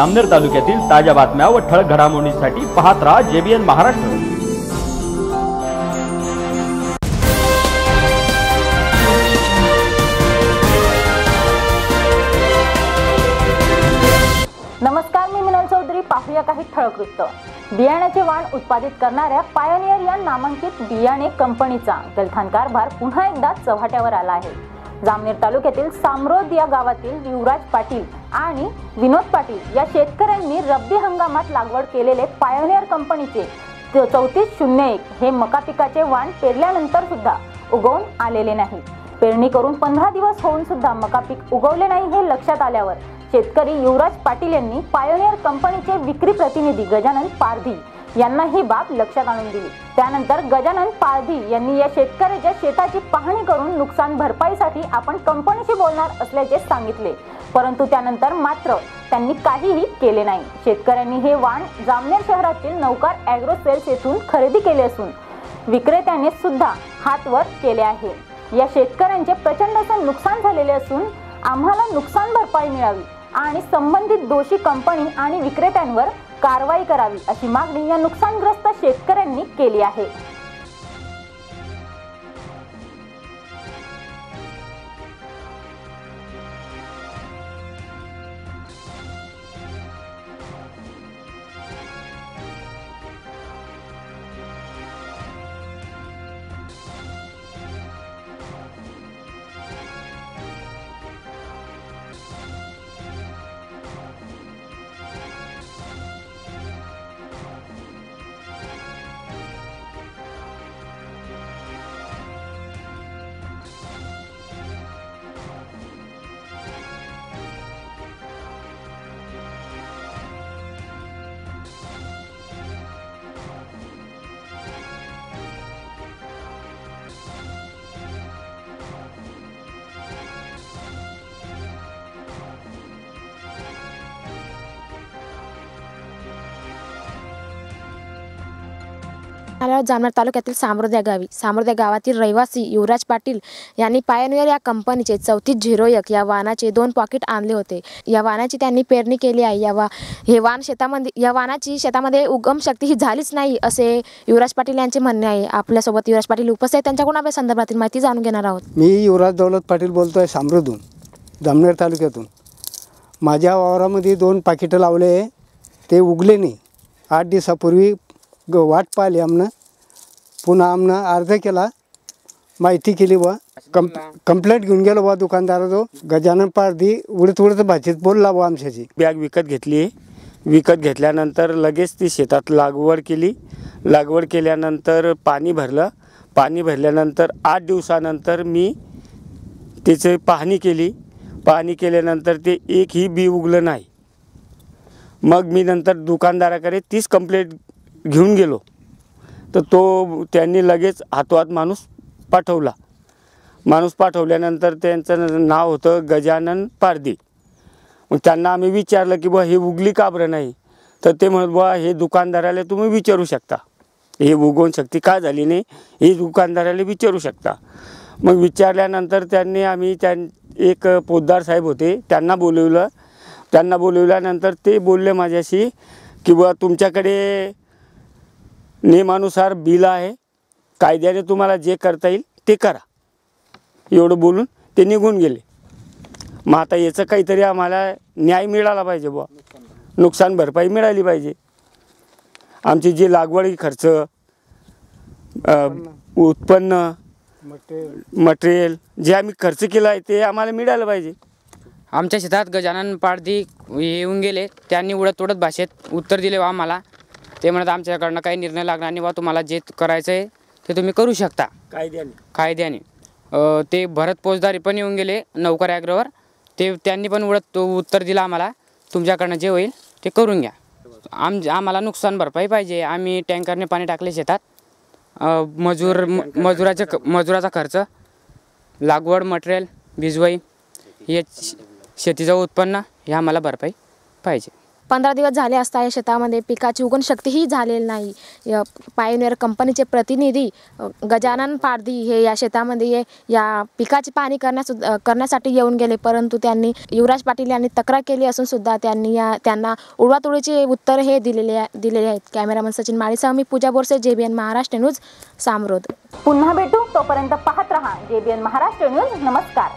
अमनेर तालुक्यातील ताज्या बातम्या व ठळक घडामोडींसाठी पाहत राहा जेबीएन महाराष्ट्र. नमस्कार मी मिनल चौधरी. पाहूया काही ठळक वृत्त. बियाण्याचे वाण उत्पादित करणाऱ्या पायोनियर या नामांकित बियाणे कंपनीचा गलथान कारभार पुन्हा एकदा चव्हाट्यावर आला आहे. जामनेर तालुक्यातील सामरोद या गावातील युवराज पाटील आणि विनोद पाटील या शेतकऱ्यांनी रब्बी हंगामात लागवड केलेले पायोनियर कंपनीचे चौतीस शून्य एक हे मका पिकाचे वाण पेरल्यानंतर सुद्धा उगवून आलेले नाही. पेरणी करून पंधरा दिवस होऊन सुद्धा मका पीक उगवले नाही हे लक्षात आल्यावर शेतकरी युवराज पाटील यांनी पायोनियर कंपनीचे विक्री प्रतिनिधी गजानन पारधी यांना ही बाब लक्षात आणून दिली. त्यानंतर गजानन पारधी यांनी या शेतकऱ्याच्या शेताची पाहणी करून नुकसान भरपाईसाठी आपण कंपनीशी बोलणार असल्याचे सांगितले. परंतु त्यानंतर मात्र त्यांनी काहीही केले नाही. शेतकऱ्यांनी हे वाण जामनेर शहरातील नौकार अॅग्रो सेल्स येथून खरेदी केले असून विक्रेत्याने सुद्धा हात वर केले आहे. या शेतकऱ्यांचे प्रचंड असे नुकसान झालेले असून आम्हाला नुकसान भरपाई मिळावी आणि संबंधित दोषी कंपनी आणि विक्रेत्यांवर कारवाई करावी अशी मागणी या नुकसानग्रस्त शेतकऱ्यांनी केली आहे. आल्यावर जामनेर तालुक्यातील सामरोद्या गावी. सामरोद्या गावातील रहिवासी युवराज पाटील यांनी पायनियर या कंपनीचे चौतीस झिरो एक या वाहनाचे दोन पॉकेट आणले होते. या वाहनाची त्यांनी पेरणी केली आहे. या वा हे वाहन शेतामध्ये या वाहनाची शेतामध्ये उगम शक्ती ही झालीच नाही असे युवराज पाटील यांचे म्हणणे आहे. आपल्यासोबत युवराज पाटील उपस्थित त्यांच्याकडून आपल्या संदर्भातील माहिती जाणून घेणार आहोत. मी युवराज दौलत पाटील बोलतो आहे सामरोदून जामनेर तालुक्यातून. माझ्या वावरामध्ये दोन पाकिटं लावले ते उगले नाही. आठ दिवसापूर्वी ग वाट पाहिली आमनं. पुन्हा आमनं अर्ज केला. माहिती केली बा कंप कंप्लेंट घेऊन गेलो बा दुकानदाराजो गजानन पारधी उडत उडत भाषेत बोलला बा आमच्याशी. बॅग विकत घेतली. विकत घेतल्यानंतर लगेच ती शेतात लागवड केली. लागवड केल्यानंतर पाणी भरलं. पाणी भरल्यानंतर आठ दिवसानंतर मी त्याची पाहणी केली. पाहणी केल्यानंतर ते एकही बी उगलं नाही. मग मी नंतर दुकानदाराकडे तीच कंप्लेंट घेऊन गेलो. तर तो त्यांनी लगेच हातोहात माणूस पाठवला. माणूस पाठवल्यानंतर त्यांचं नाव होतं गजानन पारदी मग त्यांना आम्ही विचारलं की बुवा हे उगली का बरं नाही. तर ते म्हणत बुवा हे दुकानदाराला तुम्ही विचारू शकता. हे उगवून शक्ती का झाली नाही हे दुकानदाराला विचारू शकता. मग विचारल्यानंतर त्यांनी आम्ही त्यां एक पोद्दार साहेब होते त्यांना बोलवलं. त्यांना बोलवल्यानंतर ते बोलले माझ्याशी की बुवा तुमच्याकडे नियमानुसार बिल आहे कायद्याने तुम्हाला जे करता येईल ते करा. एवढं बोलून ते निघून गेले. मग आता याचं काहीतरी आम्हाला न्याय मिळाला पाहिजे बुवा. नुकसान भरपाई मिळाली पाहिजे. आमची जी लागवडी खर्च उत्पन्न मटेरियल जे आम्ही खर्च केला आहे ते आम्हाला मिळालं पाहिजे. आमच्या शेतात गजानन पारधी येऊन गेले. त्यांनी उडत उडत भाषेत उत्तर दिले आम्हाला. ते म्हणत आमच्याकडनं काही निर्णय लागणार नाही वा तुम्हाला जे करायचं आहे ते तुम्ही करू शकता. कायद्याने. कायद्याने. अ, ते भरत पोचदारी पण येऊन गेले नौकर ॲग्रोवर ते त्यांनी पण उडत तो उत्तर दिला आम्हाला तुमच्याकडनं जे होईल ते करून घ्या. आम आम्हाला नुकसान भरपाई पाहिजे. आम्ही टँकरने पाणी टाकले शेतात. अ, मजूर म- मजुराचे क- मजुराचा खर्च लागवड मटेरियल भिजवाई हे श- शेतीचं उत्पन्न हे आम्हाला भरपाई पाहिजे. पंधरा दिवस झाले असता या शेतामध्ये पिकाची उगण शक्तीही झालेली नाही. या पायोनियर कंपनीचे प्रतिनिधी गजानन पारधी हे या शेतामध्ये या पिकाची पाहणी करण्यास करण्यासाठी येऊन गेले. परंतु त्यांनी युवराज पाटील यांनी तक्रार केली असून सुद्धा त्यांनी या त्यांना उडवातुडीचे उत्तर हे दिलेले दिलेले आहेत. कॅमेरामन सचिन माळीसह मी पूजा बोरसे जेबीएन महाराष्ट्र न्यूज सामरोद पुन्हा भेटू. तोपर्यंत पाहत रहा जेबीएन महाराष्ट्र न्यूज नमस्कार.